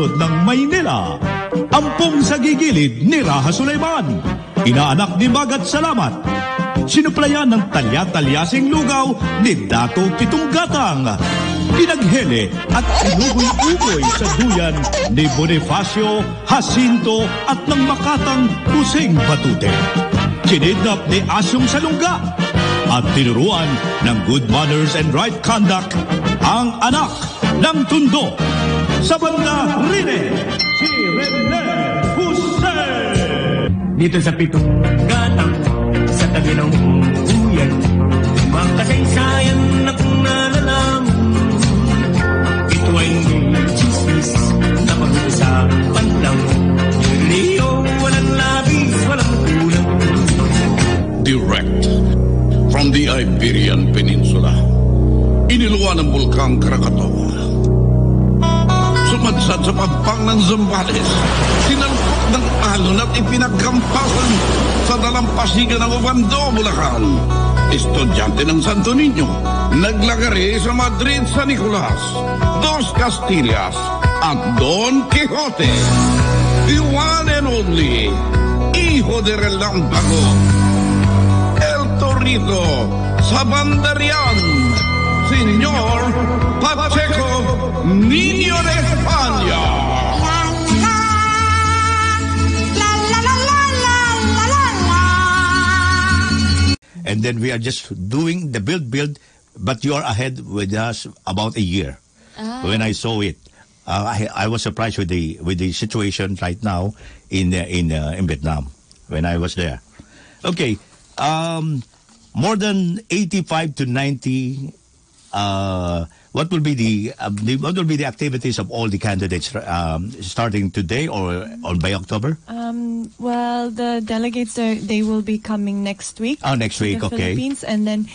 lungsod ng Maynila. Ampong sa gigilid ni Raha Sulaiman. Inaanak ni Magat Salamat. Sinuplayan ng talya-talyasing lugaw ni Dato Pitunggatang. Pinaghele at inugoy-ugoy sa duyan ni Bonifacio, Jacinto at ng makatang Puseng Batute. Kinidnap ni Asyong Salungga at tinuruan ng good manners and right conduct ang anak ng tundo. Sa banda Rine, si Rene Jose. Dito sa pitong gatang sa tabi ng huyan Makasaysayan na kung nalalaman Ito ay hindi chismis na pag-uusapan lang Leo, walang labis, walang kulang direct from the Iberian Peninsula. Iniluwa ng Bulkang Krakatoa. Sumadsad sa pagpang ng Zambales. Sinalpok ng alon at ipinagkampasan sa dalampasigan ng Ubando, Bulacan. Estudyante ng Santo Niño. Naglagari sa Madrid, San Nicolas. Dos Castillas at Don Quixote. The one and only Hijo de Relámpago. El Torito sa Bandarian, Señor Pacheco Niño de España. And then we are just doing the build build, but you are ahead with us about a year. When I saw it, uh, I, I was surprised with the with the situation right now in uh, in uh, in Vietnam when I was there. Okay, um, more than eighty-five to ninety. Uh, what will be the, uh, the what will be the activities of all the candidates um, starting today or or by October? Um, well, the delegates are, they will be coming next week. Oh, next week, okay. Philippines, and then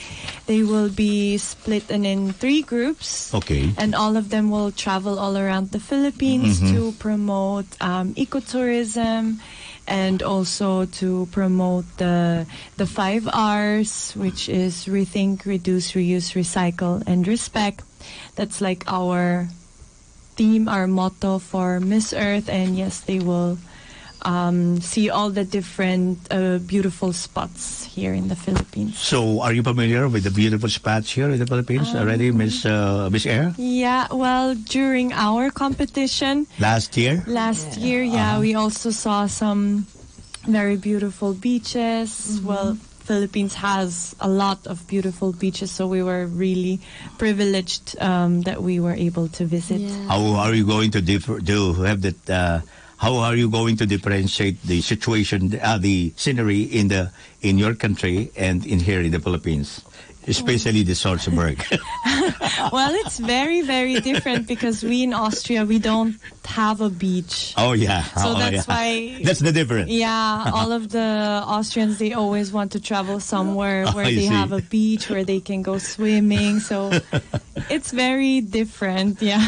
they will be split in, in three groups. Okay. And all of them will travel all around the Philippines Mm-hmm. to promote um, ecotourism and also to promote the the five R's, which is rethink, reduce, reuse, recycle, and respect. That's like our theme, our motto for Miss Earth, and yes, they will um, see all the different uh, beautiful spots here in the Philippines. So, are you familiar with the beautiful spots here in the Philippines Um, already, Miss uh, Miss Air? Yeah, well, during our competition Last year? last year, yeah, we also saw some very beautiful beaches. Well, Philippines has a lot of beautiful beaches, so we were really privileged um, that we were able to visit. How are you going to differ, to have that? Uh, how are you going to differentiate the situation, uh, the scenery in the in your country and in here in the Philippines, especially the Salzburg? well, it's very, very different because we in Austria we don't have a beach. oh yeah. So oh, that's yeah. why- That's the difference. Yeah, all of the Austrians they always want to travel somewhere oh, where I they see. have a beach where they can go swimming. So it's very different. Yeah.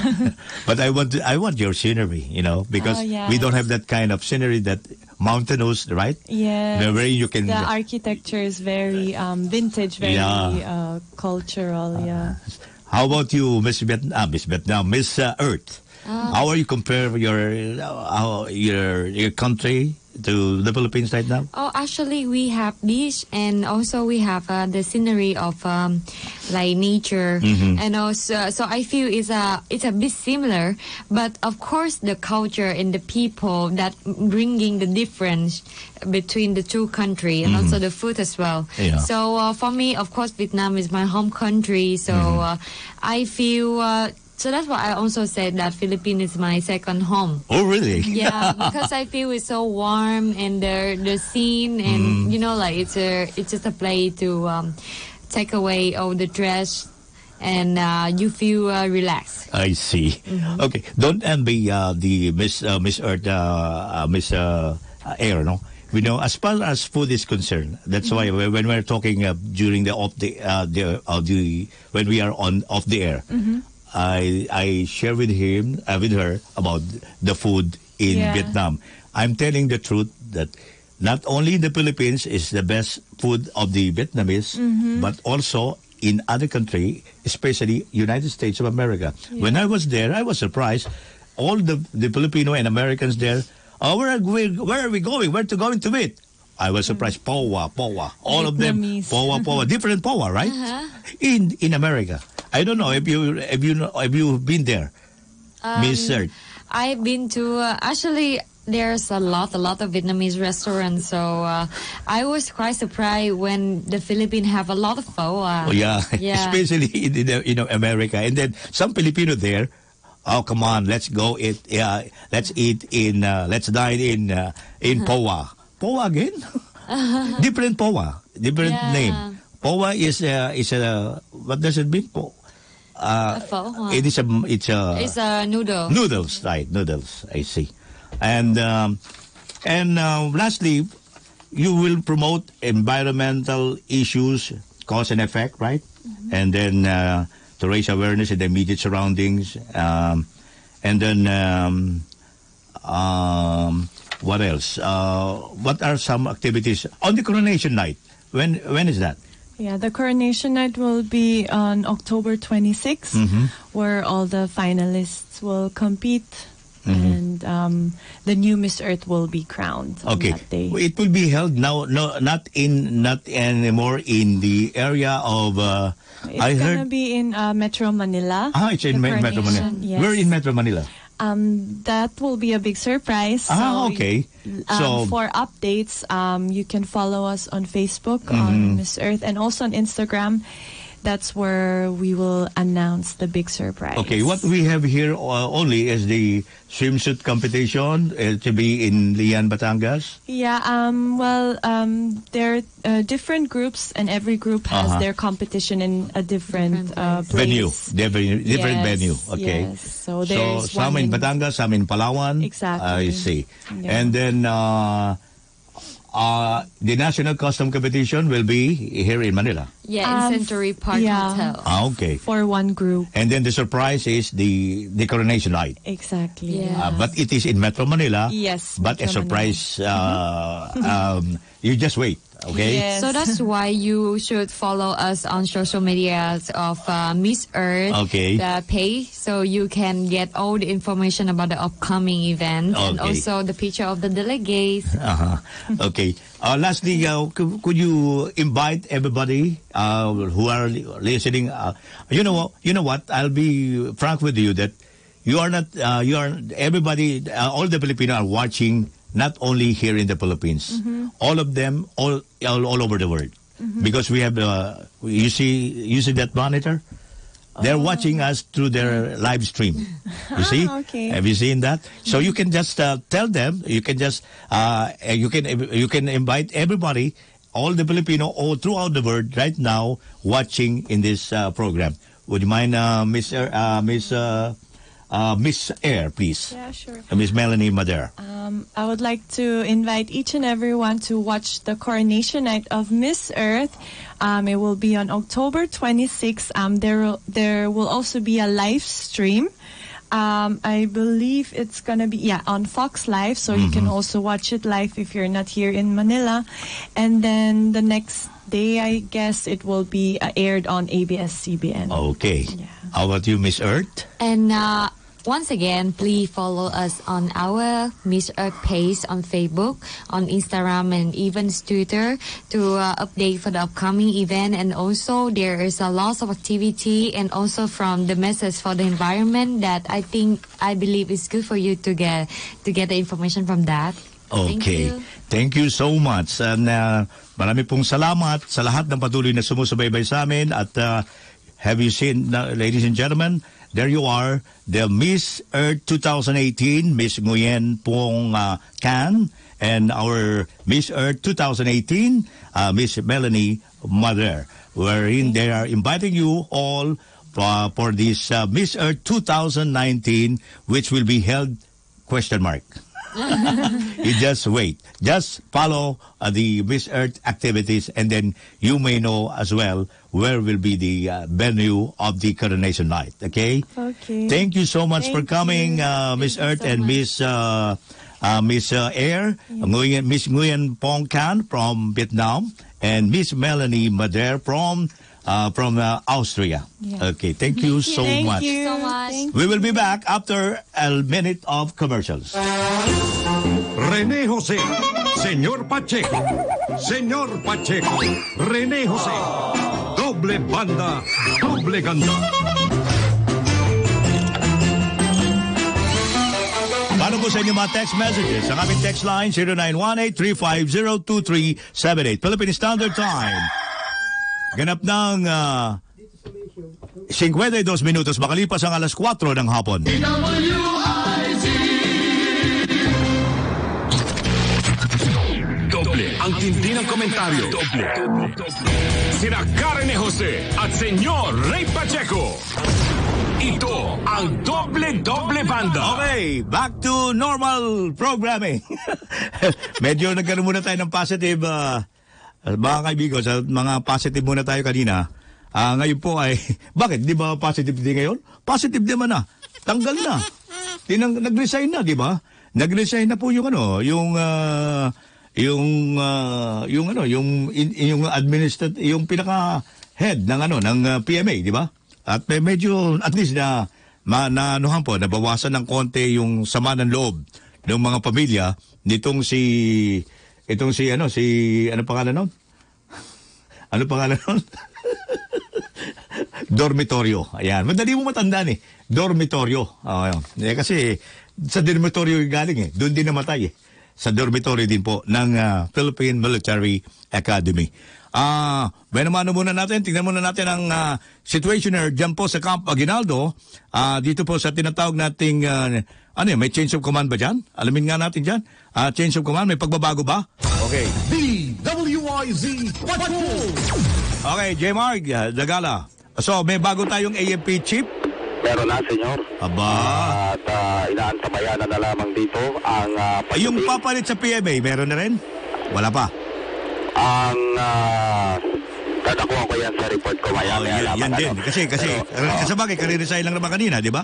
But I want I want your scenery, you know, because Oh, yes. we don't have that kind of scenery that mountainous, right? Yeah. Where you can The architecture is very um, vintage, very Yeah. uh, cultural. Yeah. How about you, Miss Vietnam? Ah, Miss Vietnam, Miss uh, Earth. How are you compare your uh, your your country to the Philippines right now? Oh, actually, we have beach and also we have uh, the scenery of um, like nature, and also so I feel it's a it's a bit similar, but of course the culture and the people that bringing the difference between the two country and also the food as well. Yeah. So uh, for me, of course, Vietnam is my home country, so uh, I feel. So that's why I also said that Philippines is my second home. Oh, really? Yeah, because I feel it's so warm and the the scene and you know like it's a it's just a play to um, take away all the stress and uh, you feel uh, relaxed. I see. Okay, don't envy uh, the Miss uh, Miss Earth, uh, uh, Miss Air, no. We know as far as food is concerned. That's why when we're talking uh, during the off the uh, the uh, the when we are on off the air, I I share with him uh, with her about the food in Yeah. Vietnam. I'm telling the truth that not only in the Philippines is the best food of the Vietnamese, but also in other country, especially United States of America. When I was there, I was surprised. all the, the Filipino and Americans there, oh, where are we, where are we going? Where to going to meet? I was surprised. Powa, Powa. All of them, Vietnamese. Powa, Powa. Different Powa, right? In in America. I don't know if you if you know if you've been there, Miss Sert. I've been to uh, actually. There's a lot, a lot of Vietnamese restaurants. So uh, I was quite surprised when the Philippines have a lot of pho. Uh, Oh, yeah, yeah. especially in, in you know America, and then some Filipino there. Oh come on, let's go eat. Yeah, let's eat in. Uh, let's dine in uh, in Uh-huh. Poa. Poa again? different Poa, different Yeah. name. Poa is uh, is a what does it mean? Po? Uh, A pho, huh? it is a it's a It's a noodle. noodles, right? Noodles. I see. And um, and uh, lastly, you will promote environmental issues, cause and effect, right? And then uh, to raise awareness in the immediate surroundings, um, and then um, um, what else? Uh, what are some activities on the coronation night? When when is that? Yeah, the coronation night will be on October 26th, Mm-hmm. where all the finalists will compete, Mm-hmm. and um, the new Miss Earth will be crowned on Okay, that day. it will be held now. No, not in not anymore in the area of. Uh, It's I gonna heard. be in uh, Metro Manila. Ah, it's in Me- Metro Manila. Yes. We're in Metro Manila. Um, that will be a big surprise. Ah, So, okay. Um, So- for updates, um, you can follow us on Facebook Mm-hmm. on Miss Earth and also on Instagram. That's where we will announce the big surprise. Okay, what we have here uh, only is the swimsuit competition uh, to be in Lian, Batangas. Yeah, um, well, um, there are uh, different groups, and every group has Uh-huh. their competition in a different, Different uh, place. Venue, different, different Yes, venue. Okay. yes. So So some in one in- Batangas, some in Palawan. Exactly. I see. Yeah. And then uh, the national costume competition will be here in Manila. Yeah, Um, in Century Park yeah. Hotel. Ah, okay. For one group, And then the surprise is the the coronation night. exactly. Yeah. Uh, but it is in Metro Manila. Yes, But a Metro surprise, uh, um, you just wait, okay? Yes. So that's why you should follow us on social media of uh, Miss Earth Okay. the page so you can get all the information about the upcoming event and also the picture of the delegates. Uh-huh. Okay. Uh, lastly, uh, could, could you invite everybody uh, who are listening? Uh, you know what? You know what? I'll be frank with you that you are not. Uh, you are everybody. Uh, all the Filipino are watching. Not only here in the Philippines, all of them, all all, all over the world, because we have. Uh, you see, you see that monitor. They're watching us through their live stream. You see? Ah, okay. Have you seen that? So you can just uh, tell them. You can just uh, you can you can invite everybody, all the Filipino all throughout the world right now watching in this uh, program. Would you mind, uh, Miss uh, Miss uh, uh, Miss Air, please? Yeah, sure. Uh, Miss Melanie Mader. Um, I would like to invite each and everyone to watch the coronation night of Miss Earth. Um, it will be on October 26th. Um, there, will, there will also be a live stream. Um, I believe it's gonna be yeah on Fox Live, so you can also watch it live if you're not here in Manila. And then the next day, I guess it will be uh, aired on ABS-CBN. Okay. Yeah. How about you, Miss Earth? And uh, once again, please follow us on our Miss Earth page on Facebook, on Instagram, and even Twitter to uh, update for the upcoming event. And also, there is a lot of activity, and also from the message for the environment that I think I believe is good for you to get to get the information from that. Thank Okay. you. Thank you so much. And uh, marami pong salamat sa lahat ng patuloy na sumusubaybay sa amin. At uh, have you seen, uh, ladies and gentlemen, there you are, the Miss Earth 2018, Miss Nguyen Pong uh, Can, and our Miss Earth 2018, uh, Miss Melanie Mother, wherein they are inviting you all uh, for this uh, Miss Earth 2019, which will be held, question mark. you just wait. Just follow uh, the Miss Earth activities, and then you may know as well where will be the uh, venue of the coronation night. Okay. Okay. Thank you so much for coming, you. uh, Miss Earth so and much. Miss uh, uh, Miss uh, Air, Nguyen, Miss Nguyen Pong Can from Vietnam, and Miss Melanie Mader from uh, from uh, Austria. Yeah. Okay, thank you so Thank much. you so much. Thank We will be back after a minute of commercials. René José, Señor Pacheco, Señor Pacheco, René José, doble banda, doble ganda. Paano po sa inyo mga text messages? Ang aming text line 0918-350-2378. Philippine Standard Time. Ganap ng ah, 52 minutos makalipas ang alas 4 ng hapon. Doble ng komentaryo. Doble. Sina Karen Jose at Senyor Ray Pacheco. Ito ang doble-doble banda. Okay, back to normal programming. Medyo nagkaroon muna tayo ng positive, uh, mga kaibigan, sa mga positive muna tayo kanina. Ah, ngayon po ay, bakit? Di ba positive din ngayon? Positive naman na. Tanggal na. Tinang, nag-resign na, di ba? Nag-resign na po yung ano, yung, ah, yung, ah, yung ano, yung, in- yung administrat, yung pinaka head ng ano, ng ah, PMA, di ba? At may medyo, at least na, ma, na anuhan po, nabawasan ng konti yung sama ng loob ng mga pamilya nitong si, itong si, ano, si, ano pangalan nun? Ano pangalan nun? Dormitoryo. Ayan. Madali mo matandaan eh. Dormitoryo. Oh, ayun. Eh, kasi sa dormitoryo galing eh. Doon din namatay eh. Sa dormitoryo din po ng ah, Philippine Military Academy. Ah, uh, mano muna natin, tingnan muna natin ang ah, situationer dyan po sa Camp Aguinaldo. Ah, dito po sa tinatawag nating ah, ano yun, may change of command ba dyan? Alamin nga natin dyan. Ah, change of command, may pagbabago ba? Okay. DWIZ Patrol! Okay, J. Mark, ah, Dagala. So, may bago tayong AFP chip. Meron na, senyor. Aba. At uh, inaantabayan na, lamang dito ang uh, Ay, yung papalit sa PMA, meron na rin? Wala pa. Ang uh, dadakuha ko yan sa report ko maya. Oh, yan, yan din. ano. Kasi, kasi, Pero, oo. kasabagay, kariresign lang naman kanina, di ba?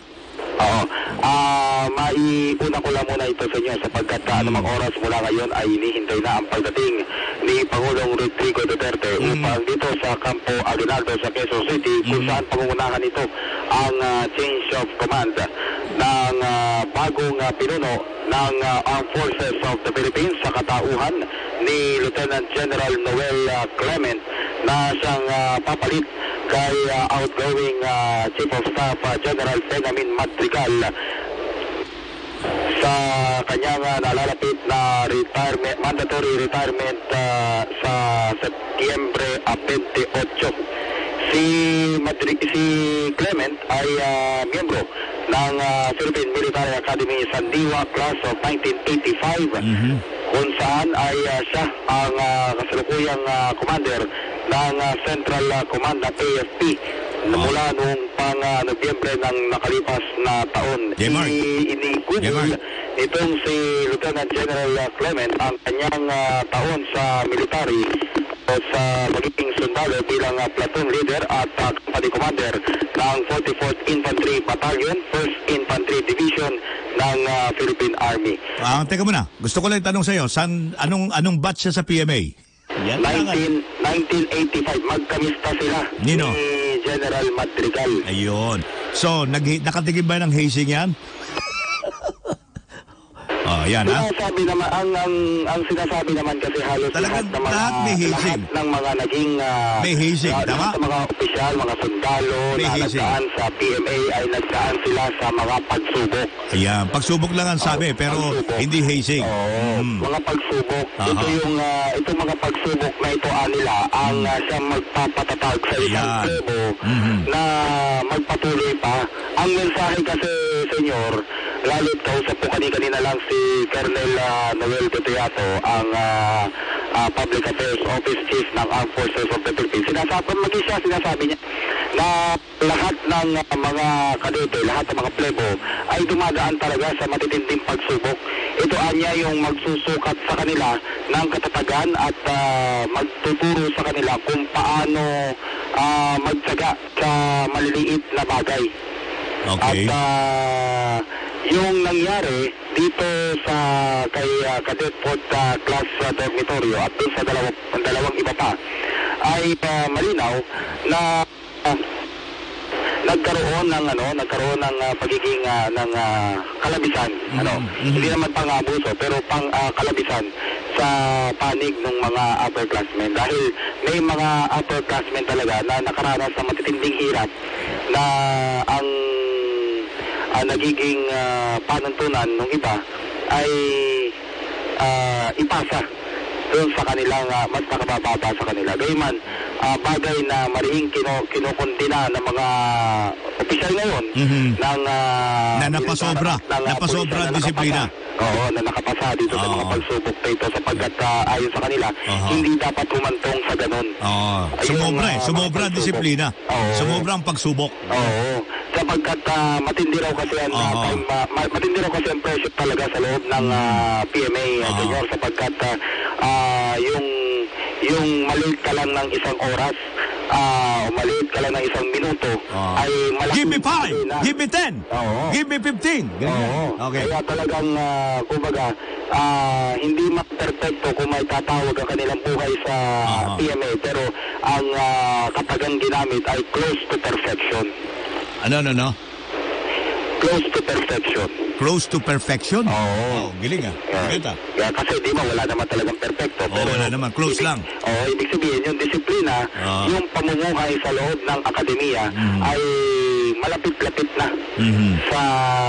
Oo. Ah, maiuna ko lang muna ito sa inyo sapagkat Hmm. uh, anumang oras mula ngayon ay hinihintay na ang pagdating ni Pangulong Rodrigo Duterte Hmm. upang dito sa Campo Aguinaldo sa Quezon City kung saan pangungunahan ito ang ah, change of command ng ah, bagong ah, pinuno ng ah, Armed Forces of the Philippines sa katauhan ni Lieutenant General Noel ah, Clement na siyang ah, papalit kay ah, outgoing ah, Chief of Staff ah, General Benjamin Madrigal sa kanyang ah, nalalapit na retirement mandatory retirement ah, sa Setyembre ah, 28. Si Madri si Clement ay ah, miyembro ng ah, Philippine Military Academy Sandiwa Class of 1985 kung saan ay ah, siya ang ah, kasalukuyang ah, commander ng ah, Central ah, Command ng AFP na mula noong pang ah, Nobyembre ng nakalipas na taon. J-Mark. I- Inigugol J-Mark. itong si Lieutenant General Clement ang kanyang ah, taon sa military sa magiging sundalo bilang ah, platoon leader at ah, company commander ng 44th Infantry Battalion, 1st Infantry Division ng ah, Philippine Army. Ah, teka muna. Gusto ko lang tanong sa'yo, san, anong, anong batch siya sa PMA? Yan lang. 19, 1985, magkamista sila Nino? ni General Madrigal. Ayun. So, nag, nakatigim ba ng hazing yan? Oh, yan ha? Sinasabi naman, ang, ang, ang sinasabi naman kasi halos Talagang lahat ng mga, lahat ng mga naging ah, May hazing, lahat tama? ng mga opisyal, mga sundalo May na hazing. nagdaan sa PMA ay nagdaan sila sa mga pagsubok. Ayan. Pagsubok lang ang sabi, Oo, pero pagsubok. hindi hazing. Oo, Mm. mga pagsubok. Aha. Ito yung uh, itong mga pagsubok na ito ah, nila ang uh, siyang magpapatatag sa isang Mm. Tribo Mhm. na magpatuloy pa. Ang mensahe kasi, senyor, lalo't kausap po kanina lang si Colonel ah, Noel de Teato, ang ah, ah, Public Affairs Office Chief ng Armed Forces of the Philippines. Sinasabi, maging siya sinasabi niya na lahat ng ah, mga kadete, lahat ng mga plebo ay dumadaan talaga sa matitinding pagsubok. Ito anya yung magsusukat sa kanila ng katatagan at ah, magtuturo sa kanila kung paano ah, magtsaga sa maliliit na bagay. Okay. At ah, yung nangyari dito sa kay uh, Cadet Fort ah, Class ah, Dormitorio at dun sa dalawang, dalawang iba pa ay ah, malinaw na ah, nagkaroon ng ano, nagkaroon ng ah, pagiging ah, ng ah, kalabisan, ano. Hindi naman pang-abuso pero pang ah, kalabisan sa panig ng mga upperclassmen dahil may mga upperclassmen talaga na nakaranas sa matitinding hirap na ang ah, nagiging ah, panuntunan ng iba ay ah, ipasa doon sa kanilang ah, mas nakabababa sa kanila. Gayman, ah, bagay na marihing kino, kinukundina ng mga opisyal ngayon Mhm. ng ah, Na napasobra. ng, ah, Napasobra na disiplina. Oo, na nakapasa dito sa Oo. mga pagsubok na ito sapagkat ah, ayon sa kanila, Aha. hindi dapat humantong sa ganun. Oo. Sumobra eh. Sumobra ang disiplina. Oo. Sumobra ang pagsubok. Oo. Sapagkat ah, matindi raw kasi ang Oo. time, ma- matindi raw kasi ang pressure talaga sa loob ng ah, PMA, uh, Oo. Senyor, sapagkat ah, ah, yung yung maliit ka lang ng isang oras, o maliit ka lang ng isang minuto, Oo. ay malaking Give me five. bagay na. Give me ten. Oo. Give me fifteen. Ganyan. Oo. Okay. Kaya talagang, ah, kumbaga, ah, hindi ma-perfecto kung may tatawag ang kanilang buhay sa Aha. PMA, pero ang uh, kapag ang ginamit ay close to perfection. Ano, ano, ano? Close to perfection. Close to perfection? Oo. Oh, giling ah. Yeah. Maganda. Yeah, kasi di ba wala naman talagang perfecto. Oo, wala naman. Close ibig, lang. Oo, ibig sabihin yung disiplina, Ah. yung pamumuhay sa loob ng akademiya Mhm. ay malapit-lapit na Mhm. sa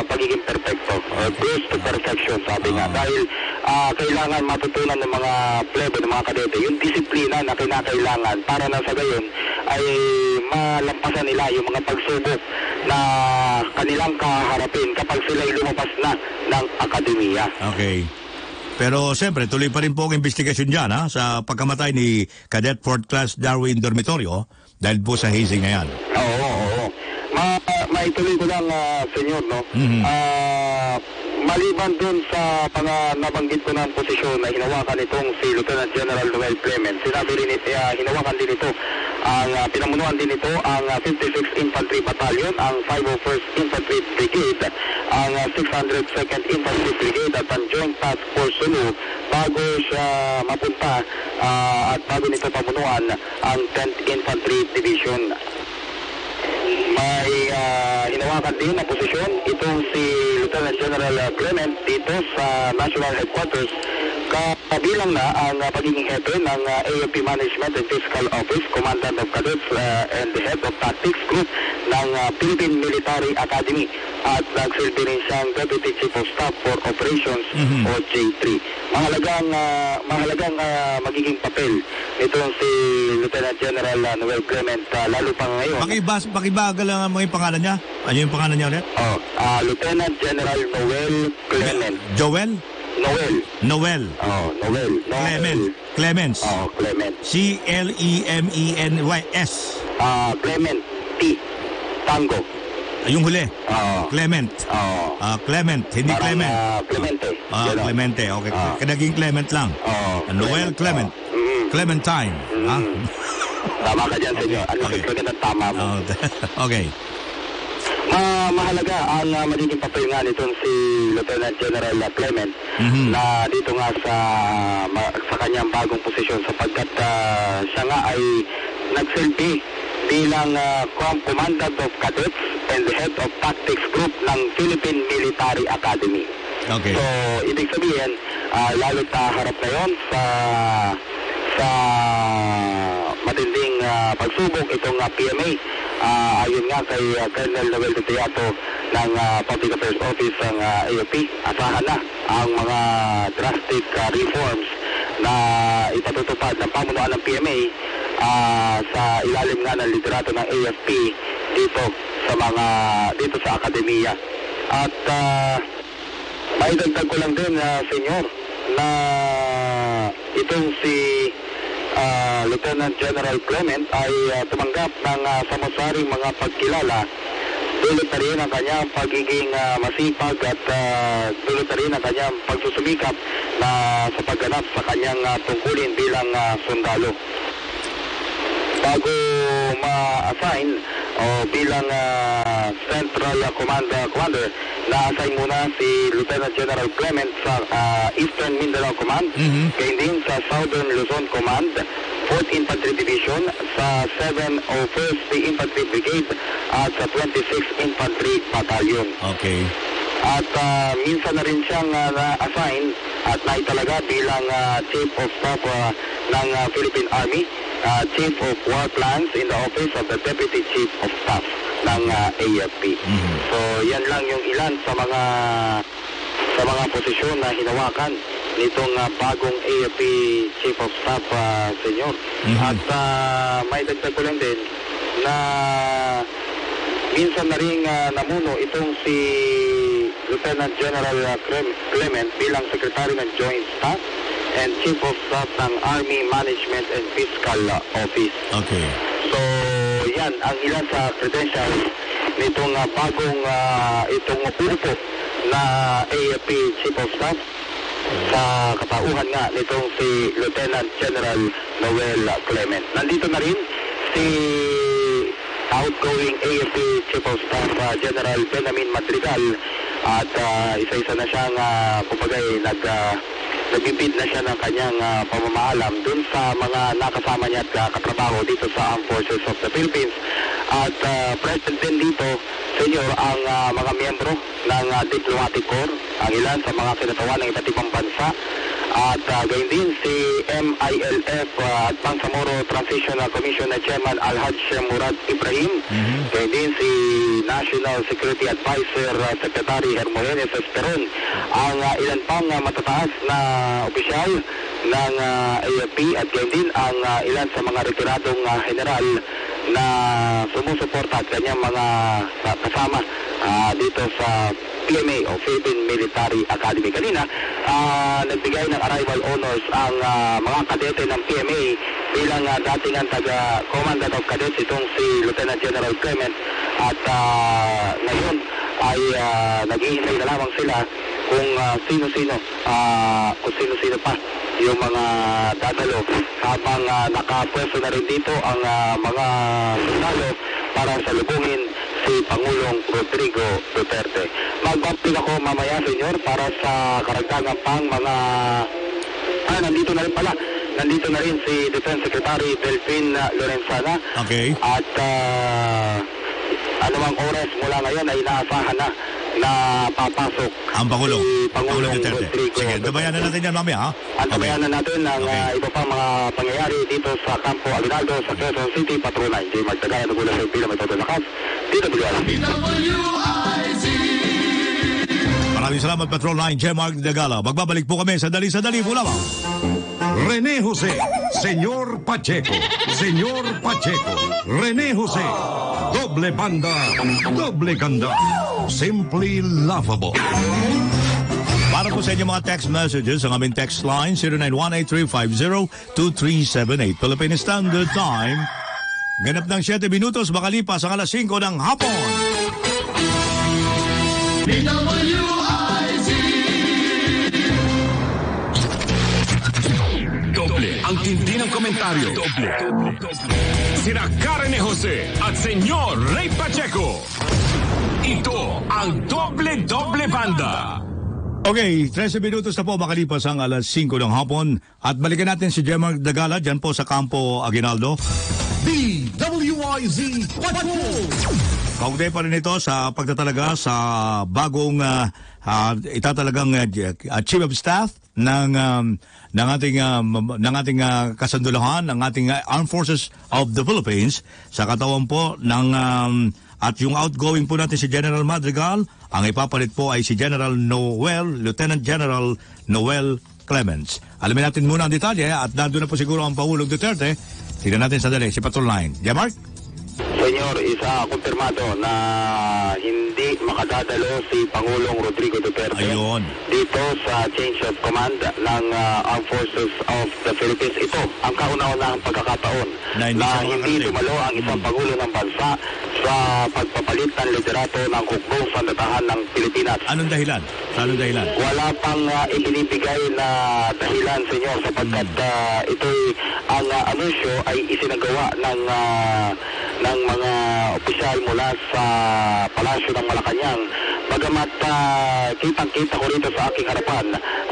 pagiging perfecto. Or close to perfection, sabi nga. Ah. Dahil ah, kailangan matutunan ng mga plebe, ng mga kadete, yung disiplina na kinakailangan para na sa gayon ay malampasan nila yung mga pagsubok na kanilang kaharapin kapag sila'y lumabas na ng akademiya. Okay. Pero siyempre, tuloy pa rin po ang investigasyon dyan ha, sa pagkamatay ni Cadet 4th Class Darwin Dormitorio dahil po sa hazing na yan. Oo. Ma maituloy ko lang, ah, senyor, no? Mhm. Ah, maliban dun sa pang nabanggit ko ng posisyon na hinawakan itong si Lieutenant General Noel Clement, sinabi rin ito, ah, hinawakan din ito, ang ah, pinamunuan din ito ang ah, 56th Infantry Battalion, ang 501st Infantry Brigade, ang ah, 602nd Infantry Brigade at ang Joint Task Force Sulu bago siya mapunta ah, at bago nito pamunuan ang 10th Infantry Division may ah, hinawakan din na posisyon itong si Lieutenant General ah, Clement dito sa National Headquarters kabilang na ang ah, pagiging hepe ng ah, AFP Management and Fiscal Office, Commandant of Cadets ah, and the Head of Tactics Group ng ah, Philippine Military Academy at nagsilbi rin siyang Deputy Chief of Staff for Operations Mhm. o J3. Mahalagang ah, mahalagang ah, magiging papel itong si Lieutenant General ah, Noel Clement ah, lalo pa ngayon Pakibas, pakibagal lang ang mga pangalan niya. Ano yung pangalan niya ulit? Oh, ah, Lieutenant General Noel Clement. Joel? Noel. Noel. Oh, Noel. Clement. Noel. Clemens. Oh, Clement. E C-L-E-M-E-N-Y-S. Ah, Clement T. Tango. Yung huli. Oh. Clement. Oh. Ah, Clement, hindi Parang, Clement. ah, Clemente. Ah, oh. Clemente. Okay. Ah. Naging Clement lang. Oh, Ah, Noel Clement. Oh. Mm. Clementine. Ha? Tama ka dyan, senyor. Ano Okay. sa talaga ng tama mo? Oh, okay. Ma mahalaga ang uh, magiging papel nga nitong si Lieutenant General uh, Clement Mhm. na dito nga sa sa kanyang bagong posisyon sapagkat ah, siya nga ay nagsilbi bilang uh, Commandant of Cadets and the Head of Tactics Group ng Philippine Military Academy. Okay. So, ibig sabihin, uh, lalo harap ngayon sa sa matinding ah, pagsubok itong ah, PMA. Ah, ayon nga kay ah, Colonel Noel de Teato ng ah, Public Affairs Office ng ah, AFP, asahan na ang mga drastic ah, reforms na ipatutupad ng pamunuan ng PMA ah, sa ilalim nga ng liderato ng AFP dito sa mga dito sa akademiya. At ah, may dagdag ko lang din, uh, senyor, na itong si ah, Lieutenant General Clement ay ah, tumanggap ng uh, samusaring mga pagkilala. Dulot na rin ang kanyang pagiging ah, masipag at uh, dulot na rin ang kanyang pagsusumikap na sa pagganap sa kanyang ah, tungkulin bilang ah, sundalo bago ma-assign o bilang ah, Central Command Commander na-assign muna si Lieutenant General Clement sa ah, Eastern Mindanao Command, gayon din sa Southern Luzon Command, 4th Infantry Division, sa 701st Infantry Brigade, at sa 26th Infantry Battalion. Okay. At ah, minsan na rin siyang ah, na-assign at naitalaga bilang ah, Chief of Staff ah, ng ah, Philippine Army, ah, Chief of War Plans in the Office of the Deputy Chief of Staff ng ah, AFP. So yan lang yung ilan sa mga sa mga posisyon na hinawakan nitong ah, bagong AFP Chief of Staff, ah, Senyor. At ah, may dagdag ko lang din na minsan na rin ah, namuno itong si Lieutenant General Clem- Clement bilang Secretary ng Joint Staff and Chief of Staff ng Army Management and Fiscal Office. Okay. So, yan ang ilan sa credentials nitong ah, bagong ah, itong upo na AFP Chief of Staff sa katauhan nga nitong si Lieutenant General Noel Clement. Nandito na rin si outgoing AFP Chief of Staff ah, General Benjamin Madrigal at ah, isa-isa na siyang uh, kumbaga eh, nag ah, nagbibid na siya ng kanyang ah, pamamaalam dun sa mga nakasama niya at ah, katrabaho dito sa Armed Forces of the Philippines. At uh, present din dito, senyor, ang ah, mga miyembro ng ah, Diplomatic Corps, ang ilan sa mga kinatawan ng iba't ibang bansa. At uh, gayon din si MILF ah, at Bangsamoro Transitional Commission na Chairman Alhaj Murad Ibrahim. Gayon din si National Security Advisor ah, Secretary Hermogenes Esperon. Ang ah, ilan pang ah, matataas na opisyal ng ah, AFP at gayon din ang ah, ilan sa mga retiradong ah, general na sumusuporta at kanyang mga sa- kasama ah, dito sa PMA o Philippine Military Academy. Kanina, ah, nagbigay ng arrival honors ang ah, mga kadete ng PMA bilang uh, dating ang taga Commandant of Cadets itong si Lieutenant General Clement at ah, ngayon ay uh, naghihintay na lamang sila kung ah, sino-sino ah, kung sino-sino pa yung mga dadalo habang uh, nakapwesto na rin dito ang ah, mga sundalo para salubungin si Pangulong Rodrigo Duterte. Magbabalik ako mamaya, senyor, para sa karagdagan pang mga... Ah, nandito na rin pala. Nandito na rin si Defense Secretary Delphine Lorenzana. Okay. At ah, anumang oras mula ngayon ay inaasahan na na papasok Ang Pangulo. si Pangulong Duterte. Rodrigo Sige, dabayan na natin yan mamaya, ha? Antabayan na natin ang Okay. ah, iba pang mga pangyayari dito sa Campo Aguinaldo sa Quezon City, Patrol 9. J. Magdagaya ng sa pila may todo lakas. Dito BWRP. Maraming salamat, Patrol 9, J. Mark Dagala. Magbabalik po kami sa dali-sadali po lamang. René José, Señor Pacheco, Señor Pacheco, René José, doble banda, doble ganda, simply laughable. Para po sa inyong mga text messages, ang aming text line 0918-350-2378. Philippine Standard Time. Ganap ng 7 minutos makalipas ang alas 5 ng hapon. Doble ang tindi ng komentaryo. Doble. Sina Karen Jose at Senyor Ray Pacheco. Ito ang Doble Doble Banda. Okay, 13 minutos na po makalipas ang alas 5 ng hapon. At balikan natin si Gemma Dagala dyan po sa Campo Aguinaldo. DWIZ Patrol! Kaugnay pa rin ito sa pagtatalaga sa bagong uh, uh, itatalagang uh, Chief of Staff ng um, ng ating mam- ng ating uh, kasandulahan ng ating uh, Armed Forces of the Philippines sa katawan po ng um, at yung outgoing po natin si General Madrigal, ang ipapalit po ay si General Noel, Lieutenant General Noel Clements. Alamin natin muna ang detalye at nandun na po siguro ang Pangulong Duterte. Tignan natin sandali si Patrol 9. Yeah, Mark? Senyor, isa kumpirmado na hindi makadadalo si Pangulong Rodrigo Duterte Ayun. dito sa change of command ng uh, Armed Forces of the Philippines. Ito ang kauna-unahang pagkakataon Na hindi siya hindi dumalo ang isang Pangulo ng bansa sa pagpapalit ng liderato ng hukbong sandatahan ng Pilipinas. Anong dahilan? Sa anong dahilan? Wala pang uh, ibinibigay na dahilan, senyor, sapagkat uh, ito'y ang uh, anunsyo ay isinagawa ng uh, ng mga opisyal mula sa palasyo ng Malacanang. Bagamat ah, kitang-kita ko rito sa aking harapan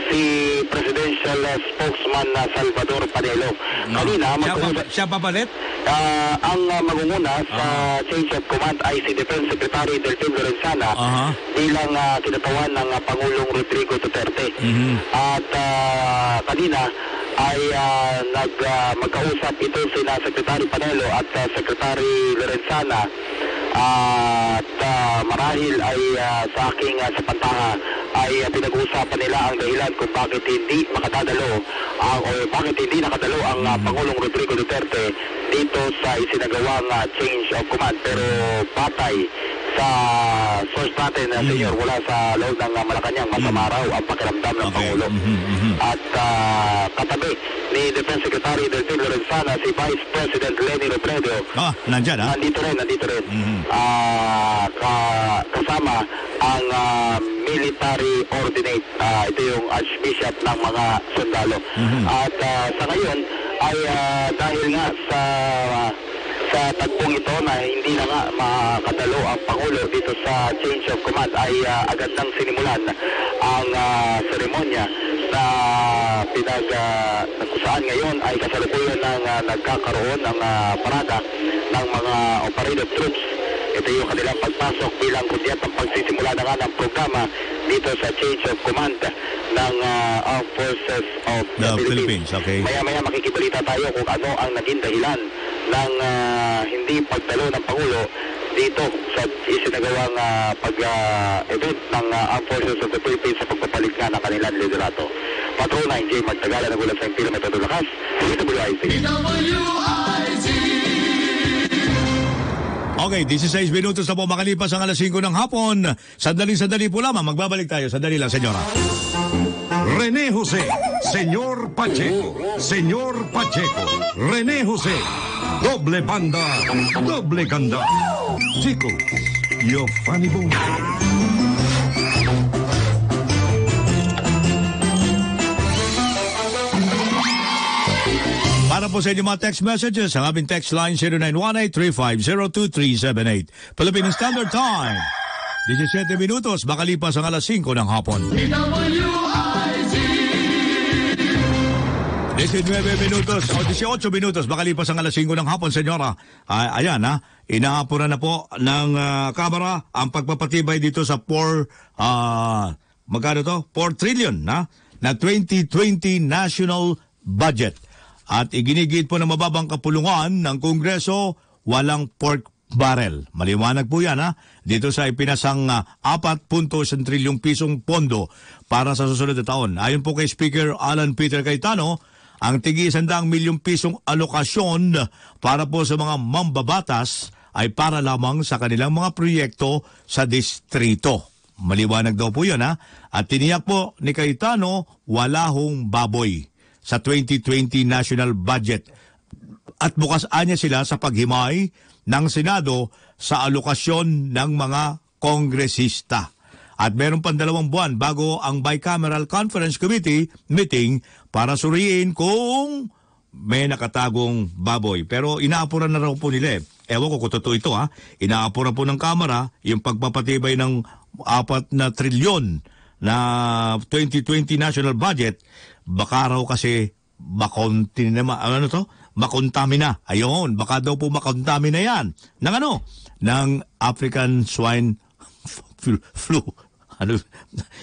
si Presidential Spokesman na Salvador Panelo. Kanina, Siya, magkakaroon- pa, siya papalit? Ah, ang uh, magunguna sa change of command ay si Defense Secretary Delfin Lorenzana Aha. bilang uh, kinatawan ng ah, Pangulong Rodrigo Duterte. At ah, kanina ay ah, nag ah, magkausap ito sina Secretary Panelo at ah, Secretary Lorenzana. At ah, marahil ay ah, sa aking uh, sa ay ah, pinag-uusapan nila ang dahilan kung bakit hindi makadadalo ang o bakit hindi nakadalo ang ah, Pangulong Rodrigo Duterte dito sa isinagawang ah, change of command. Pero patay sa source natin na senyor wala sa loob ng ah, Malacanang masama raw ang pakiramdam ng Okay. Pangulo Mhm, mhm. at ah, katabi ni Defense Secretary Delfin Lorenzana si Vice President Lenny Robredo Ah, nandyan ha? Nandito rin, nandito rin. Ah, ka- kasama ang ah, military ordinate. Ah, ito yung archbishop ng mga sundalo. At ah, sa ngayon ay ah, dahil nga sa sa tagpong ito na hindi na nga makadalo ang Pangulo dito sa change of command ay ah, agad nang sinimulan ang ah, seremonya na pinag na kung saan ngayon ay kasalukuyan ng ah, nagkakaroon ng ah, parada ng mga operative troops. Ito yung kanilang pagpasok bilang kudyat ng pagsisimula na nga ng programa dito sa change of command ng ah, Armed Forces of the, The Philippines, okay. Maya-maya makikibalita tayo kung ano ang naging dahilan ng ah, hindi pagdalo ng Pangulo dito sa isinagawang ah, pag-event ng ah, Armed Forces of the Philippines sa pagpapalit nga ng kanilang liderato. Patrona, J. Magtagala, nagulat sa Impilo Metodo Lakas, DWIC. Okay, 16 minutos na po makalipas ang alas 5 ng hapon. Sandali-sandali po lamang. Magbabalik tayo. Sandali lang, senyora. René José, Señor Pacheco, Señor Pacheco, René José, doble banda, doble ganda. Chico, your funny bone. Para po sa inyong mga text messages, ang aming text line 0918-3502-378. Philippine Standard Time. 17 minutos, makalipas ang alas 5 ng hapon. 19 minutos o 18 minutos makalipas ang alas 5 ng hapon, senyora. Ah, ayan ha, inaapuran na po ng ah, Kamara ang pagpapatibay dito sa 4, ah, magkano to? 4 trillion na, na 2020 national budget. At iginigit po ng mababang kapulungan ng Kongreso, walang pork barrel. Maliwanag po yan ha. Dito sa ipinasang ah, 4.1 trilyong pisong pondo para sa susunod na taon. Ayon po kay Speaker Alan Peter Cayetano, ang tigi isandang milyong pisong alokasyon para po sa mga mambabatas ay para lamang sa kanilang mga proyekto sa distrito. Maliwanag daw po yun ha. At tiniyak po ni Cayetano, wala hong baboy sa 2020 national budget at bukas anya sila sa paghimay ng Senado sa alokasyon ng mga kongresista. At meron pang dalawang buwan bago ang Bicameral Conference Committee meeting para suriin kung may nakatagong baboy. Pero inaapuran na raw po nila eh. Ewan ko kung totoo ito ha. Inaapuran po ng Kamara yung pagpapatibay ng apat na trilyon na 2020 national budget. Baka raw kasi makonti naman, ano to? Makontamina. Ayun, baka daw po makontamina yan. Ng ano? Ng African swine flu. Ano,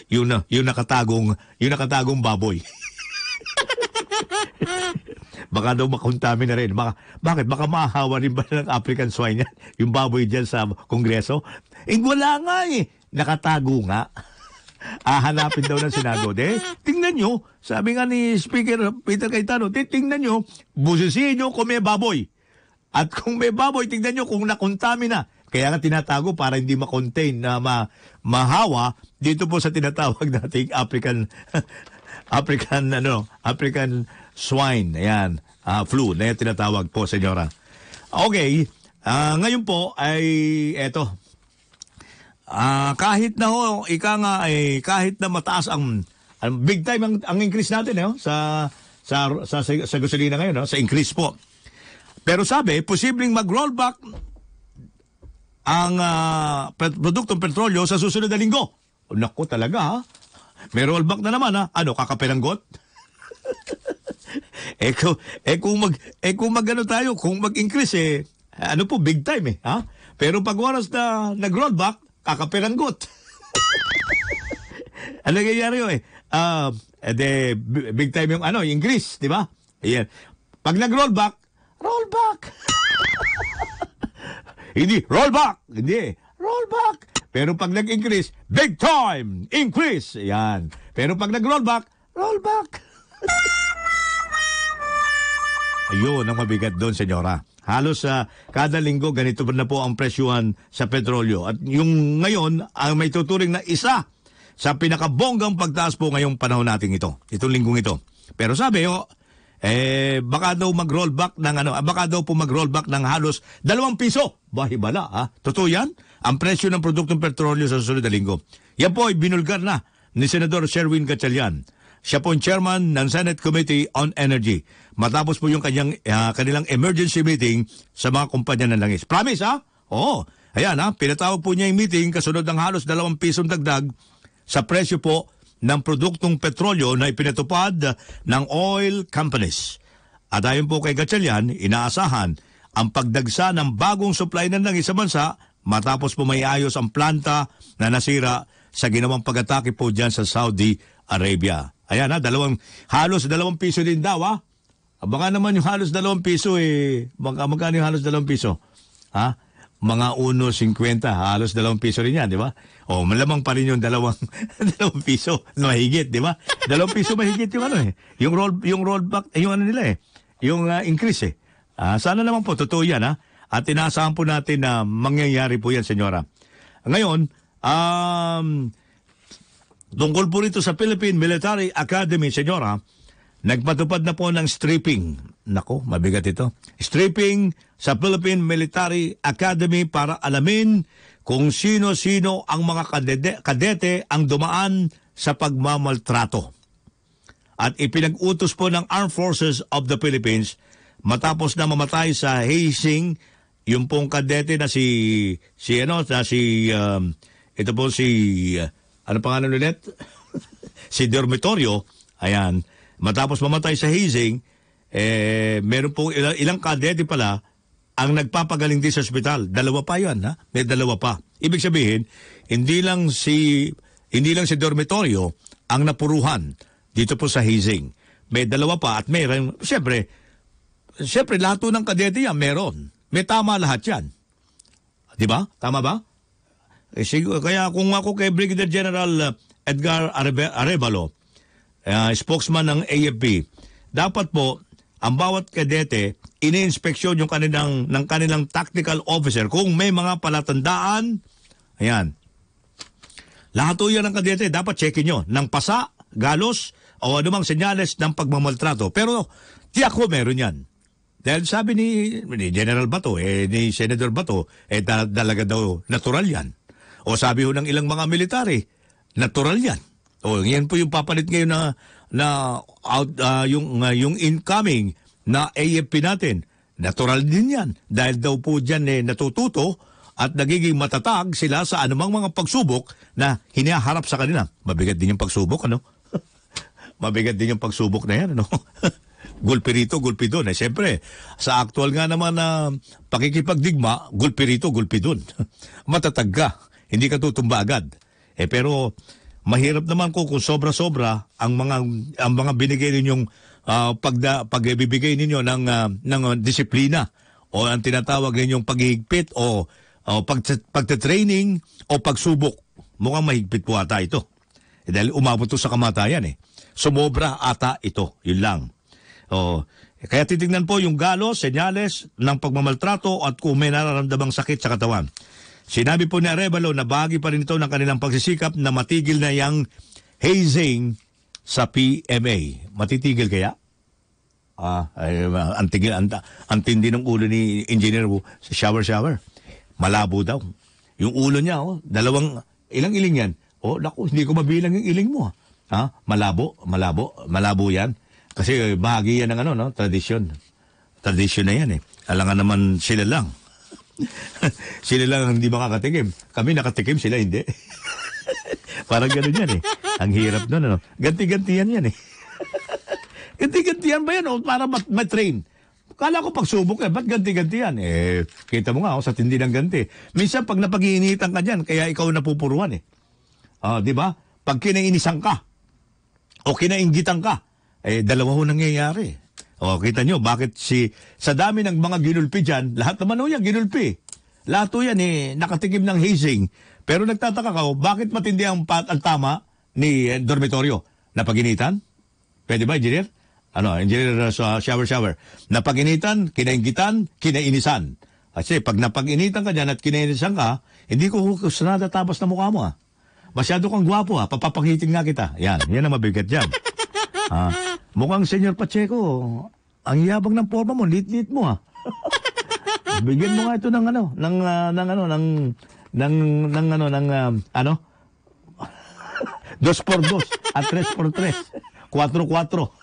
yung, na- yung nakatagong, yung nakatagong baboy. baka daw makontamina rin. Baka, bakit? Baka mahahawa rin ba ng African swine yan? Yung baboy dyan sa kongreso? Eh, wala nga eh. Nakatago nga. Ahanapin daw ng Senado. De, tingnan nyo. Sabi nga ni Speaker Peter Cayetano, tingnan nyo. Busisiin nyo kung may baboy. At kung may baboy, tingnan nyo kung nakontamina. Kaya nga tinatago para hindi ma-contain na ma mahawa dito po sa tinatawag nating African African ano, African swine. Ayan, ah, flu na yan tinatawag po, senyora. Okay, ah, ngayon po ay eto. Ah, kahit na ho, ika nga ay kahit na mataas ang, ang big time ang, ang increase natin eh, sa sa sa sa, sa gasolina ngayon, no? sa increase po. Pero sabi, posibleng mag-rollback ang pet- produktong petrolyo sa susunod na linggo. O, naku talaga ha. May rollback na naman ha. Ano, kakapiranggot? eh, kung, eh, kung mag, eh, kung mag ano tayo, kung mag-increase eh, ano po, big time eh. Ha? Pero pag oras na nag-rollback, kakapiranggot. ano nangyayari yun eh? Ah, eh, de, b- big time yung ano, yung increase, di ba? Ayan. Pag nag-rollback, rollback. Hindi, rollback. Hindi, rollback. Pero pag nag-increase, big time, increase. Ayan. Pero pag nag-rollback, rollback. Ayun, ang mabigat doon, senyora. Halos sa kada linggo, ganito na po ang presyuhan sa petrolyo. At yung ngayon, ang may tuturing na isa sa pinakabonggang pagtaas po ngayong panahon natin ito. Itong linggong ito. Pero sabi, oh, eh, baka daw mag-rollback ng ano, ah, baka daw po mag-rollback ng halos dalawang piso. Bahibala, ha? Totoo yan? Ang presyo ng produktong petrolyo sa susunod na linggo. Yan po ay binulgar na ni Senador Sherwin Gatchalian. Siya po ang chairman ng Senate Committee on Energy. Matapos po yung kanyang, ah, kanilang emergency meeting sa mga kumpanya ng langis. Promise, ha? Oo. Ayan, ha? Pinatawag po niya yung meeting kasunod ng halos dalawang pisong dagdag sa presyo po ng produktong petrolyo na ipinatupad ng oil companies. At ayon po kay Gatchalian, inaasahan ang pagdagsa ng bagong supply ng langis sa bansa matapos po may ayos ang planta na nasira sa ginawang pag-atake po dyan sa Saudi Arabia. Ayan ha, dalawang, halos dalawang piso din daw ha. Ah, Baka naman yung halos dalawang piso eh, baka magkano yung halos dalawang piso? Ha? Mga 1.50, halos dalawang piso rin yan, di ba? O, malamang pa rin yung dalawang, dalawang piso na mahigit, di ba? Dalawang piso mahigit yung ano eh. Yung roll, yung rollback, eh, yung ano nila eh. Yung ah, increase eh. Ah, sana naman po, totoo yan ha. At inaasahan po natin na mangyayari po yan, senyora. Ngayon, um, Tungkol po rito sa Philippine Military Academy, senyora, nagpatupad na po ng stripping. Nako, mabigat ito. Stripping sa Philippine Military Academy para alamin kung sino-sino ang mga kadete, kadete ang dumaan sa pagmamaltrato. At ipinag-utos po ng Armed Forces of the Philippines matapos na mamatay sa hazing yung pong kadete na si si ano na si um, ito po si uh, ano pangalan ulit? si Dormitorio. Ayan. Matapos mamatay sa hazing, eh, meron po ilang, ilang kadete pala ang nagpapagaling din sa ospital. Dalawa pa yan, ha? May dalawa pa. Ibig sabihin, hindi lang si hindi lang si Dormitorio ang napuruhan dito po sa hazing. May dalawa pa at meron, siyempre, siyempre lahat ng kadete yan meron. May tama lahat yan. Di ba? Tama ba? Eh, siguro, kaya kung ako kay Brigadier General uh, Edgar Arevalo, uh, spokesman ng AFP, dapat po ang bawat kadete iniinspeksyon yung kanilang ng kanilang tactical officer kung may mga palatandaan. Ayan. Lahat yan ng kadete dapat checkin nyo ng pasa, galos o anumang senyales ng pagmamaltrato. Pero tiyak ko meron yan. Dahil sabi ni, ni General Bato, eh, ni Senator Bato, eh, da- dalaga daw natural yan. O sabi ho ng ilang mga military, natural yan. O yan po yung papalit ngayon na na out ah, yung ah, yung incoming na AFP natin. Natural din yan dahil daw po diyan eh, natututo at nagiging matatag sila sa anumang mga pagsubok na hinaharap sa kanila. Mabigat din yung pagsubok, ano? Mabigat din yung pagsubok na yan, ano? gulpi rito, gulpi doon. Eh, siyempre, sa actual nga naman na pakikipagdigma, gulpi rito, gulpi doon. Matatag ka. Hindi ka tutumba agad. Eh, pero mahirap naman ko kung sobra-sobra ang mga ang mga binigay ninyong ah, pagda, pagbibigay ninyo ng ah, ng disiplina o ang tinatawag ninyong paghihigpit o o pag pagte-training o pagsubok. Mukhang mahigpit po ata ito. Eh, dahil umabot to sa kamatayan eh. Sumobra ata ito. Yun lang. O, kaya titignan po yung galos, senyales ng pagmamaltrato at kung may nararamdamang sakit sa katawan. Sinabi po ni Arevalo na bahagi pa rin ito ng kanilang pagsisikap na matigil na yung hazing sa PMA. Matitigil kaya? Ah, ay, ang, tigil, ang, ang tindi ng ulo ni engineer mo sa shower-shower. Malabo daw. Yung ulo niya, oh, dalawang, ilang iling yan? Oh, naku, hindi ko mabilang yung iling mo. Ha? Malabo, malabo, malabo yan. Kasi bahagi yan ng ano, no? Tradisyon. Tradisyon na yan eh. Alangan naman sila lang. sila lang ang hindi makakatikim. Kami nakatikim, sila hindi. Parang ganun yan eh. Ang hirap nun, ano. Ganti-gantihan yan eh. Ganti-gantihan ba yan o para mat- matrain? Kala ko pagsubok eh, ba't ganti-gantihan? Eh, kita mo nga ako sa tindi ng ganti. Minsan pag napag-iinitan ka dyan, kaya ikaw napupuruan eh. Ah, di ba? Pag kinainisan ka, o kinainggitan ka, eh, dalawa ho nangyayari. O, kita nyo, bakit si, sa dami ng mga ginulpi dyan, lahat naman ho yan, ginulpi. Lahat ho yan, eh, nakatikim ng hazing. Pero nagtataka ka, oh, bakit matindi ang, pat, ang tama ni eh, dormitoryo? Napaginitan? Pwede ba, engineer? Ano, engineer uh, sa shower-shower. Napaginitan, kinainggitan, kinainisan. Kasi pag napag-initan ka dyan at kinainisan ka, hindi ko hukus na natatapos na mukha mo, ah. Masyado kang gwapo, ha. Papapangitin nga kita. Yan, yan ang mabigat dyan. Ah, mukhang Senyor Pacheco, ang yabang ng forma mo, lit-lit mo ha. Bigyan mo nga ito ng ano, ng ah, ng ano, ng ng ng ano, ng ah, ano? dos por dos at tres por tres. Cuatro cuatro.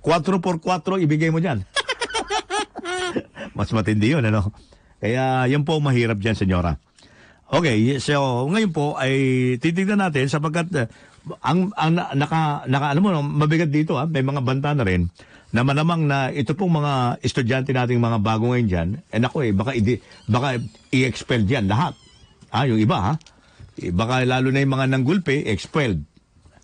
Cuatro por cuatro ibigay mo diyan. Mas matindi yun, ano? Kaya yan po mahirap dyan, senyora. Okay, so ngayon po ay titignan natin sapagkat uh, ang, ang na- naka, naka alam mo mabigat dito ha, may mga banta na rin na malamang na ito pong mga estudyante nating mga bago ngayon diyan, eh nako eh baka i baka i-expel diyan lahat. Ah, yung iba ha. Eh, Baka lalo na yung mga nanggulpe, expelled.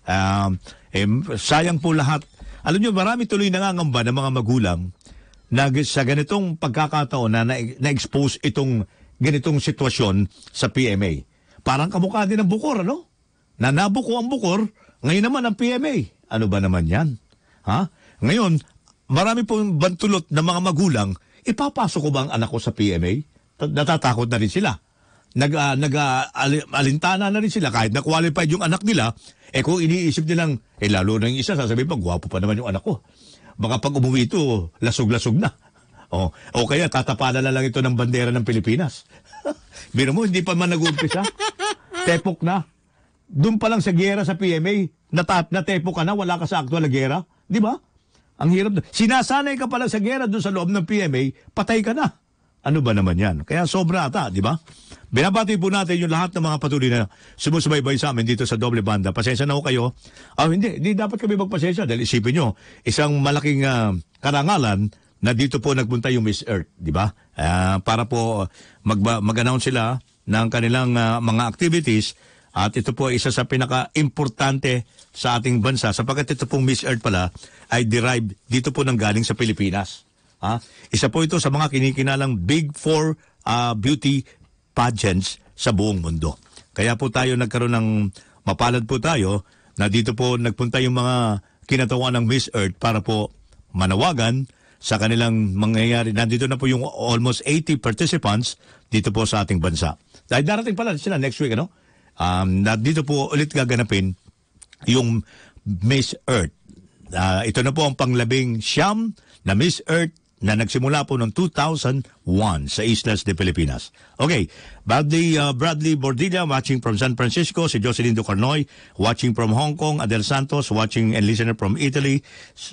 Um, eh, sayang po lahat. Alam nyo, marami tuloy nangangamba ng mga magulang na sa ganitong pagkakataon na- na-expose itong ganitong sitwasyon sa PMA. Parang kamukha din ng bukor, ano? Na nabuko ang bukor, ngayon naman ang PMA. Ano ba naman yan? Ha? Ngayon, marami pong bantulot ng mga magulang, ipapasok ko ba ang anak ko sa PMA? Ta- Natatakot na rin sila. Nag, ah, nag ali- alintana na rin sila kahit na qualified yung anak nila, eh kung iniisip nilang, eh lalo na yung isa, sasabihin pa, gwapo pa naman yung anak ko. Baka pag umuwi ito, lasog-lasog na. O, o kaya tatapalan na lang ito ng bandera ng Pilipinas. Biro mo, hindi pa man nag-umpisa. Tepok na. Doon pa lang sa gera sa PMA, natap na tepok ka na, wala ka sa actual na gera. Di ba? Ang hirap. na- Sinasanay ka pala sa gera doon sa loob ng PMA, patay ka na. Ano ba naman yan? Kaya sobra ata, di ba? Binabati po natin yung lahat ng mga patuloy na sumusubaybay sa amin dito sa doble banda. Pasensya na ho kayo. Ah, hindi, hindi dapat kami magpasensya dahil isipin nyo, isang malaking ah, karangalan na dito po nagpunta yung Miss Earth, di ba? Ah, para po magba- mag-announce sila ng kanilang ah, mga activities at ito po ay isa sa pinaka-importante sa ating bansa sapagkat ito pong Miss Earth pala ay derived dito po nang galing sa Pilipinas. Ha? Isa po ito sa mga kinikinalang Big Four ah, beauty pageants sa buong mundo. Kaya po tayo nagkaroon ng mapalad po tayo na dito po nagpunta yung mga kinatawan ng Miss Earth para po manawagan sa kanilang mangyayari. Nandito na po yung almost 80 participants dito po sa ating bansa. Dahil darating pala sila next week, ano? Um, dito po ulit gaganapin yung Miss Earth. Ah, ito na po ang panglabing siyam na Miss Earth na nagsimula po noong 2001 sa Islas de Pilipinas. Okay, Bradley, uh, Bradley Bordilla watching from San Francisco, si Jocelyn Ducarnoy watching from Hong Kong, Adel Santos watching and listener from Italy,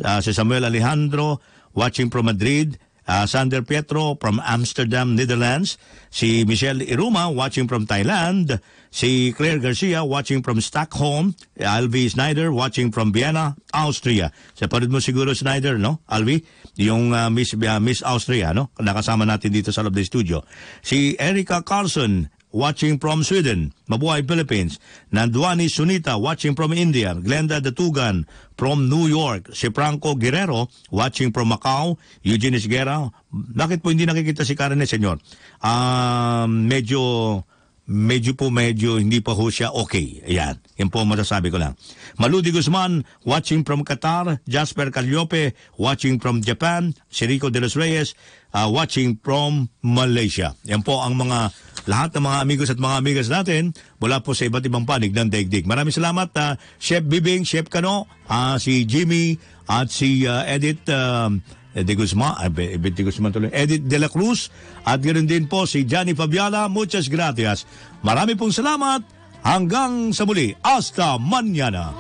uh, si Samuel Alejandro watching from Madrid, uh, Sander Pietro from Amsterdam, Netherlands, si Michelle Iruma watching from Thailand, si Claire Garcia watching from Stockholm, Alvi Snyder watching from Vienna, Austria. Sa mo siguro Snyder, no? Alvi, yung uh, Miss uh, Miss Austria, no? Nakasama natin dito sa loob ng studio. Si Erica Carlson watching from Sweden, Mabuhay Philippines. Nandwani Sunita watching from India. Glenda Datugan from New York. Si Franco Guerrero watching from Macau. Eugene Esguera. Bakit po hindi nakikita si Karen eh, senyor? Um, medyo medyo po medyo hindi pa ho siya okay. Ayan. Yan po masasabi ko lang. Maludi Guzman, watching from Qatar. Jasper Calliope, watching from Japan. Si Rico De Los Reyes, uh, watching from Malaysia. Yan po ang mga lahat ng mga amigos at mga amigas natin mula po sa iba't ibang panig ng daigdig. Maraming salamat, uh, Chef Bibing, Chef Kano, uh, si Jimmy, at si uh, Edith um, De Guzman, Be- De Guzman tuloy, Edith De La Cruz, at ganoon din po si Johnny Fabiala. Muchas gracias. Marami pong salamat. Hanggang sa muli. Hasta mañana.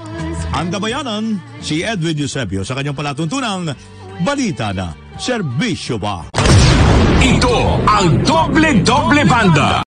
Ang gabayanan, si Edwin Eusebio sa kanyang palatuntunang Balita na Serbisyo Ba? Ito ang Doble Doble Banda.